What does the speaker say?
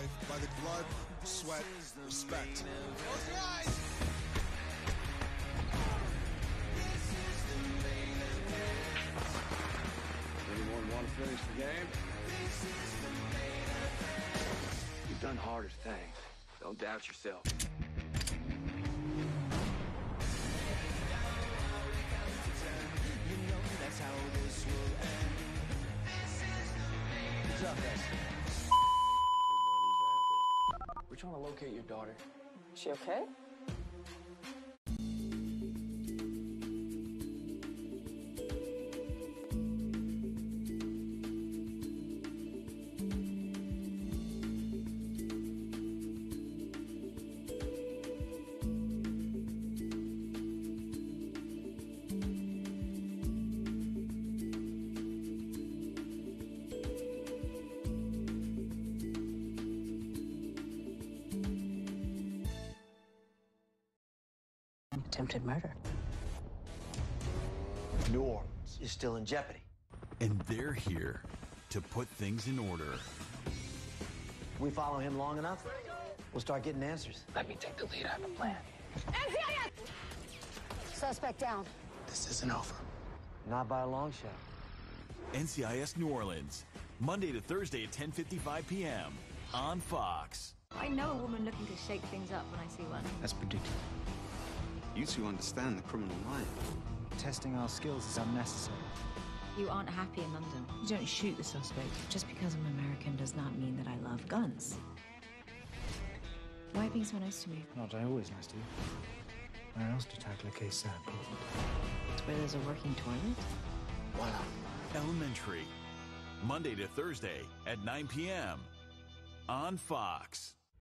lived my life by the blood, sweat, respect. Close your eyes. Anyone want to finish the game? You've done harder things. Don't doubt yourself. That's how this will end. Good job, guys. Trying to locate your daughter. She okay? Attempted murder. New Orleans is still in jeopardy. And they're here to put things in order. We follow him long enough, we'll start getting answers. Let me take the lead. I have a plan. NCIS! Suspect down. This isn't over. Not by a long shot. NCIS New Orleans, Monday to Thursday at 10:55 p.m. on Fox. I know a woman looking to shake things up when I see one. That's predictable. You two understand the criminal mind. Testing our skills is unnecessary. You aren't happy in London. You don't shoot the suspect. Just because I'm American does not mean that I love guns. Why are you being so nice to me? Not I always nice to you. Where else to tackle a case so important? It's where there's a working toilet. Why not? Elementary, Monday to Thursday at 9 p.m. on Fox.